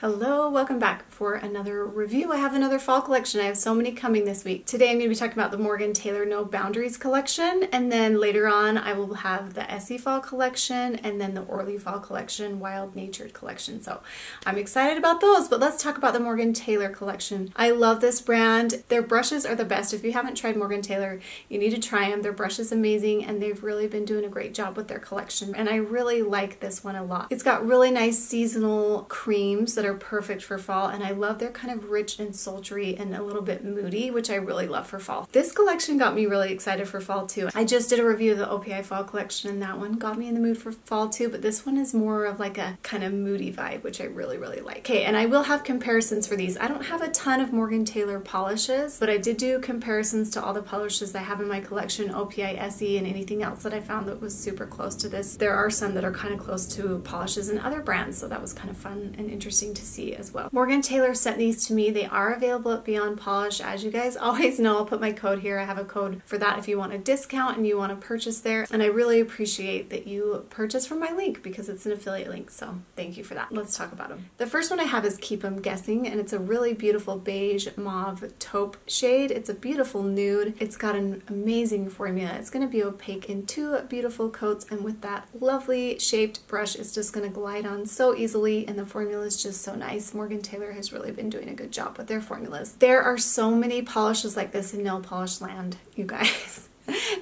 Hello, welcome back for another review. I have another fall collection. I have so many coming this week. Today I'm going to be talking about the Morgan Taylor No Boundaries collection, and then later on I will have the Essie Fall collection, and then the Orly Fall collection, Wild Natured collection. So I'm excited about those, but let's talk about the Morgan Taylor collection. I love this brand. Their brushes are the best. If you haven't tried Morgan Taylor, you need to try them. Their brush is amazing, and they've really been doing a great job with their collection, and I really like this one a lot. It's got really nice seasonal creams that are perfect for fall and I love their kind of rich and sultry and a little bit moody, which I really love for fall. This collection got me really excited for fall too. I just did a review of the OPI fall collection and that one got me in the mood for fall too, but this one is more of like a kind of moody vibe, which I really, really like. Okay, and I will have comparisons for these. I don't have a ton of Morgan Taylor polishes, but I did do comparisons to all the polishes I have in my collection, OPI SE and anything else that I found that was super close to this. There are some that are kind of close to polishes in other brands, so that was kind of fun and interesting to see as well. Morgan Taylor sent these to me. They are available at Beyond Polish. As you guys always know, I'll put my code here. I have a code for that if you want a discount and you want to purchase there. And I really appreciate that you purchase from my link because it's an affiliate link. So thank you for that. Let's talk about them. The first one I have is Keep 'em Guessing, and it's a really beautiful beige mauve taupe shade. It's a beautiful nude. It's got an amazing formula. It's going to be opaque in two beautiful coats, and with that lovely shaped brush, it's just going to glide on so easily, and the formula is just so nice. Morgan Taylor has really been doing a good job with their formulas. There are so many polishes like this in nail polish land, you guys.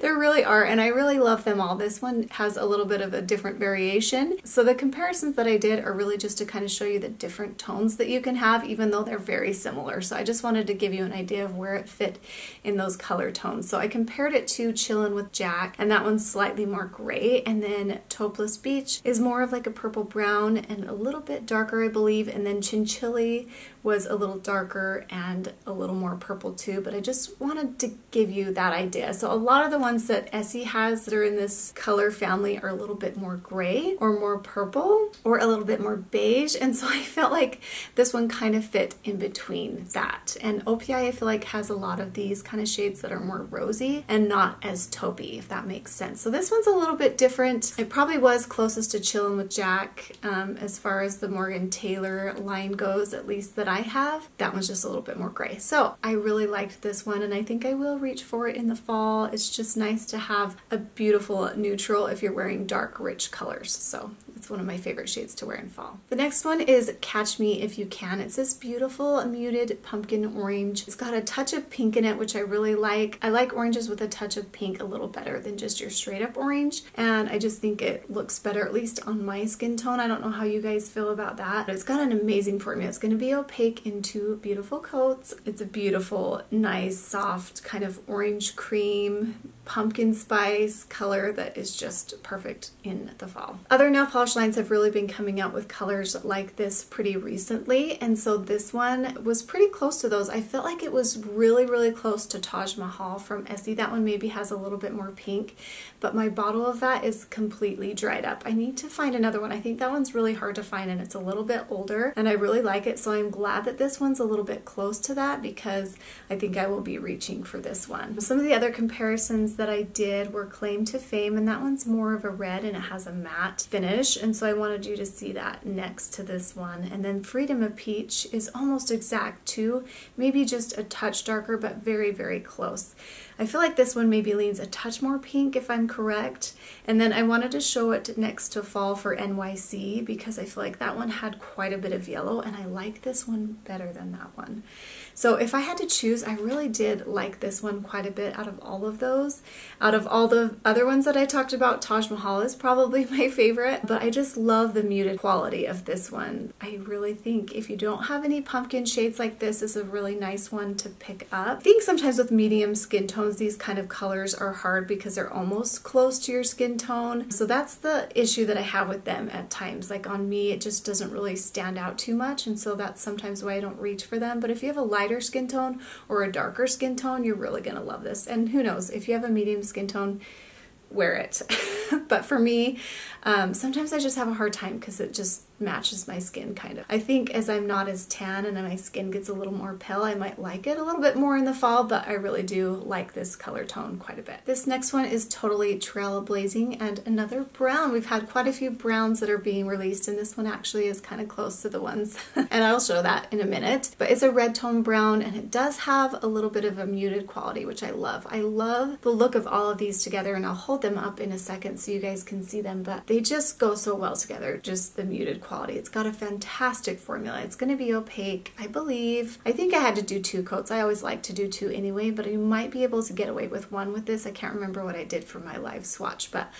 there really are, and I really love them all. This one has a little bit of a different variation. So the comparisons that I did are really just to kind of show you the different tones that you can have, even though they're very similar. So I just wanted to give you an idea of where it fit in those color tones. So I compared it to Chillin' with Jack, and that one's slightly more gray, and then Topeless Beach is more of like a purple brown and a little bit darker, I believe, and then Chinchilly was a little darker and a little more purple too, but I just wanted to give you that idea. So a lot of the ones that Essie has that are in this color family are a little bit more gray or more purple or a little bit more beige. And so I felt like this one kind of fit in between that. And OPI I feel like has a lot of these kind of shades that are more rosy and not as taupey, if that makes sense. So this one's a little bit different. It probably was closest to Chillin' with Jack um, as far as the Morgan Taylor line goes, at least that I have. That one's just a little bit more gray. So I really liked this one and I think I will reach for it in the fall. It's just nice to have a beautiful neutral if you're wearing dark, rich colors. So it's one of my favorite shades to wear in fall. The next one is Catch Me If You Can. It's this beautiful muted pumpkin orange. It's got a touch of pink in it, which I really like. I like oranges with a touch of pink a little better than just your straight up orange. And I just think it looks better, at least on my skin tone. I don't know how you guys feel about that. But it's got an amazing formula. It's going to be opaque in two beautiful coats. It's a beautiful, nice, soft kind of orange cream pumpkin spice color that is just perfect in the fall. Other nail polish lines have really been coming out with colors like this pretty recently and so this one was pretty close to those. I felt like it was really really close to Taj Mahal from Essie. That one maybe has a little bit more pink but my bottle of that is completely dried up. I need to find another one. I think that one's really hard to find and it's a little bit older and I really like it so I'm glad that this one's a little bit close to that because I think I will be reaching for this one. Some of the other comparisons that I did were Claim to Fame, and that one's more of a red and it has a matte finish, and so I wanted you to see that next to this one. And then Freedom of Peach is almost exact too, maybe just a touch darker, but very, very close. I feel like this one maybe leans a touch more pink if I'm correct. And then I wanted to show it next to Fall for NYC because I feel like that one had quite a bit of yellow and I like this one better than that one. So if I had to choose, I really did like this one quite a bit out of all of those. Out of all the other ones that I talked about, Taj Mahal is probably my favorite, but I just love the muted quality of this one. I really think if you don't have any pumpkin shades like this, this is a really nice one to pick up. I think sometimes with medium skin tones, these kind of colors are hard because they're almost close to your skin tone. So that's the issue that I have with them at times. Like on me, it just doesn't really stand out too much. And so that's sometimes why I don't reach for them. But if you have a lighter skin tone or a darker skin tone, you're really to love this. And who knows, if you have a medium skin tone, wear it. but for me, um, sometimes I just have a hard time because it just matches my skin kind of. I think as I'm not as tan and my skin gets a little more pale, I might like it a little bit more in the fall, but I really do like this color tone quite a bit. This next one is totally trailblazing and another brown. We've had quite a few browns that are being released and this one actually is kind of close to the ones and I'll show that in a minute. But it's a red tone brown and it does have a little bit of a muted quality, which I love. I love the look of all of these together and I'll hold them up in a second so you guys can see them, but they just go so well together, just the muted quality. It's got a fantastic formula. It's going to be opaque, I believe. I think I had to do two coats. I always like to do two anyway, but you might be able to get away with one with this. I can't remember what I did for my live swatch, but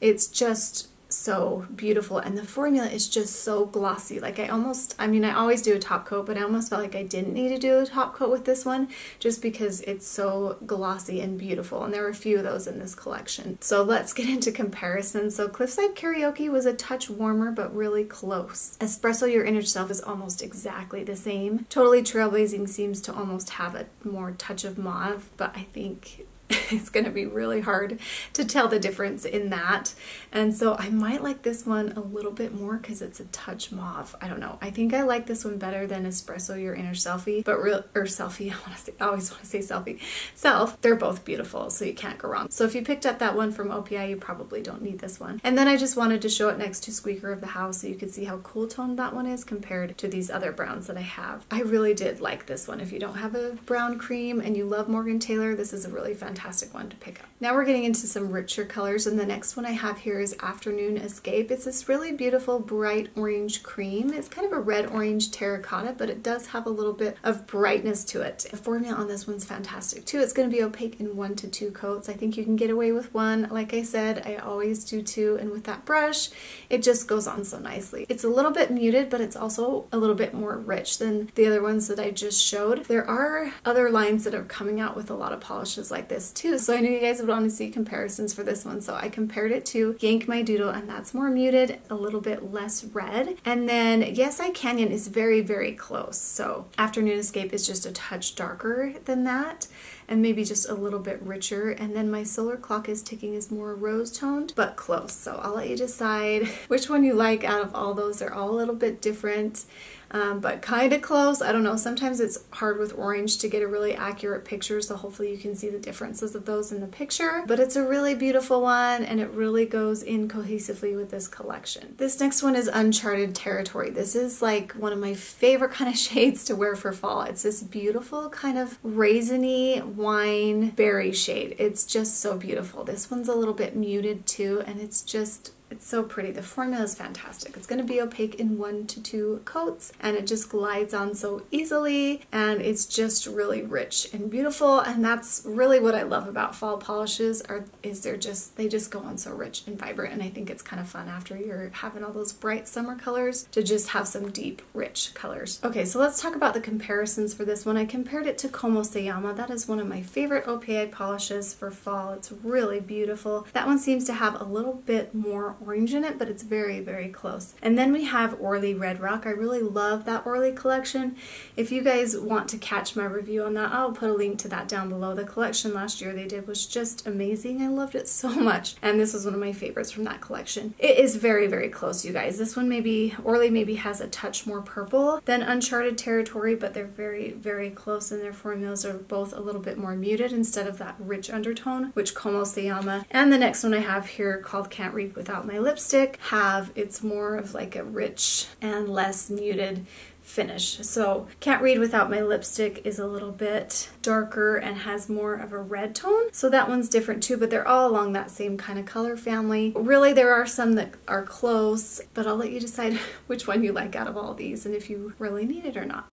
it's just so beautiful and the formula is just so glossy. Like I almost I mean I always do a top coat but I almost felt like I didn't need to do a top coat with this one just because it's so glossy and beautiful and there were a few of those in this collection. So let's get into comparison. So Cliffside Karaoke was a touch warmer but really close. Espresso Your Inner Self is almost exactly the same. Totally Trailblazing seems to almost have a more touch of mauve but I think it's going to be really hard to tell the difference in that. And so I might like this one a little bit more because it's a touch mauve. I don't know. I think I like this one better than Espresso Your Inner Selfie, but real, or Selfie, I want to say, I always want to say Selfie. Self, they're both beautiful, so you can't go wrong. So if you picked up that one from OPI, you probably don't need this one. And then I just wanted to show it next to Squeaker of the House so you could see how cool toned that one is compared to these other browns that I have. I really did like this one. If you don't have a brown cream and you love Morgan Taylor, this is a really fantastic fantastic one to pick up. Now we're getting into some richer colors and the next one I have here is Afternoon Escape. It's this really beautiful bright orange cream. It's kind of a red orange terracotta but it does have a little bit of brightness to it. The formula on this one's fantastic too. It's going to be opaque in one to two coats. I think you can get away with one. Like I said, I always do two and with that brush it just goes on so nicely. It's a little bit muted but it's also a little bit more rich than the other ones that I just showed. There are other lines that are coming out with a lot of polishes like this this too. So I knew you guys would want to see comparisons for this one. So I compared it to Yank My Doodle and that's more muted, a little bit less red. And then Yes I Canyon is very, very close. So Afternoon Escape is just a touch darker than that and maybe just a little bit richer. And then my solar clock is ticking is more rose toned, but close. So I'll let you decide which one you like out of all those. They're all a little bit different um, but kind of close. I don't know. Sometimes it's hard with orange to get a really accurate picture, so hopefully you can see the differences of those in the picture. But it's a really beautiful one, and it really goes in cohesively with this collection. This next one is Uncharted Territory. This is like one of my favorite kind of shades to wear for fall. It's this beautiful kind of raisiny wine berry shade. It's just so beautiful. This one's a little bit muted too, and it's just it's so pretty. The formula is fantastic. It's going to be opaque in one to two coats and it just glides on so easily and it's just really rich and beautiful and that's really what I love about fall polishes are is they're just they just go on so rich and vibrant and I think it's kind of fun after you're having all those bright summer colors to just have some deep rich colors. Okay so let's talk about the comparisons for this one. I compared it to Como Se Llama. That is one of my favorite OPI polishes for fall. It's really beautiful. That one seems to have a little bit more orange in it, but it's very, very close. And then we have Orly Red Rock. I really love that Orly collection. If you guys want to catch my review on that, I'll put a link to that down below. The collection last year they did was just amazing. I loved it so much. And this was one of my favorites from that collection. It is very, very close, you guys. This one maybe, Orly maybe has a touch more purple than Uncharted Territory, but they're very, very close and their formulas are both a little bit more muted instead of that rich undertone, which Como Se Llama. And the next one I have here called Can't Read Without my lipstick have it's more of like a rich and less muted finish. So Can't Read Without My Lipstick is a little bit darker and has more of a red tone. So that one's different too, but they're all along that same kind of color family. Really, there are some that are close, but I'll let you decide which one you like out of all these and if you really need it or not.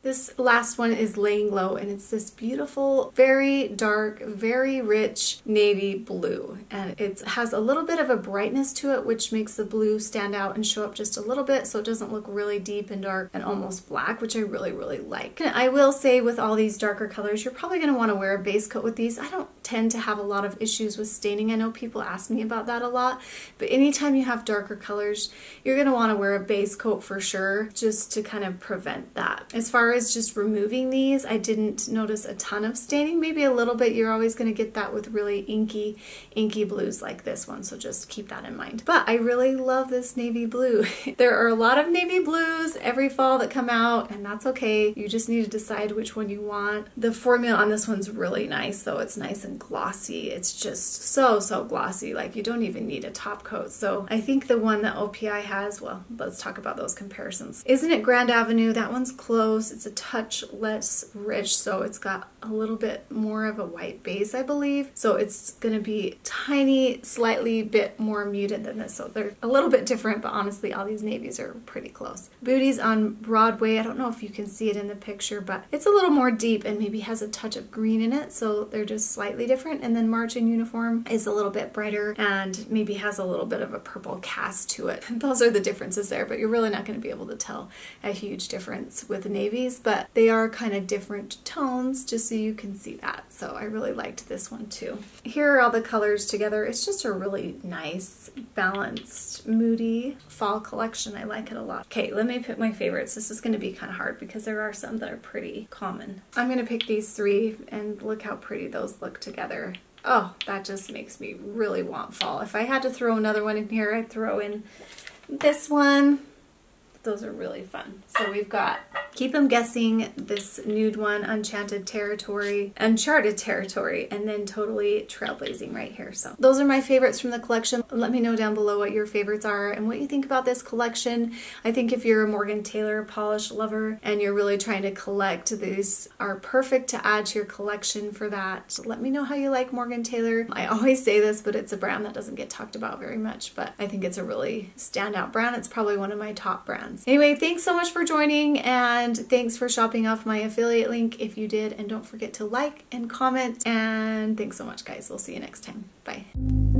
This last one is Laying Low and it's this beautiful, very dark, very rich navy blue. And it has a little bit of a brightness to it which makes the blue stand out and show up just a little bit so it doesn't look really deep and dark and almost black, which I really, really like. And I will say with all these darker colors, you're probably going to want to wear a base coat with these. I don't tend to have a lot of issues with staining. I know people ask me about that a lot, but anytime you have darker colors, you're going to want to wear a base coat for sure just to kind of prevent that. As far far as just removing these, I didn't notice a ton of staining, maybe a little bit. You're always going to get that with really inky, inky blues like this one, so just keep that in mind. But I really love this navy blue. there are a lot of navy blues every fall that come out, and that's okay. You just need to decide which one you want. The formula on this one's really nice, though. It's nice and glossy. It's just so, so glossy. Like you don't even need a top coat. So I think the one that OPI has, well, let's talk about those comparisons. Isn't it Grand Avenue? That one's close. It's a touch less rich, so it's got a little bit more of a white base, I believe. So it's gonna be tiny, slightly bit more muted than this. So they're a little bit different, but honestly, all these navies are pretty close. Booties on Broadway, I don't know if you can see it in the picture, but it's a little more deep and maybe has a touch of green in it. So they're just slightly different. And then marching uniform is a little bit brighter and maybe has a little bit of a purple cast to it. Those are the differences there, but you're really not going to be able to tell a huge difference with the navies, but they are kind of different tones just so you can see that. So I really liked this one too. Here are all the colors together. It's just a really nice, balanced, moody fall collection. I like it a lot. Okay, let me pick my favorites. This is going to be kind of hard because there are some that are pretty common. I'm going to pick these three and look how pretty those look together. Oh, that just makes me really want fall. If I had to throw another one in here, I'd throw in this one. Those are really fun. So we've got Keep them guessing this nude one, Enchanted Territory, Uncharted Territory, and then Totally Trailblazing right here. So those are my favorites from the collection. Let me know down below what your favorites are and what you think about this collection. I think if you're a Morgan Taylor polish lover and you're really trying to collect, these are perfect to add to your collection for that. Let me know how you like Morgan Taylor. I always say this, but it's a brand that doesn't get talked about very much, but I think it's a really standout brand. It's probably one of my top brands. Anyway, thanks so much for joining and and thanks for shopping off my affiliate link if you did. And don't forget to like and comment. And thanks so much, guys. We'll see you next time. Bye.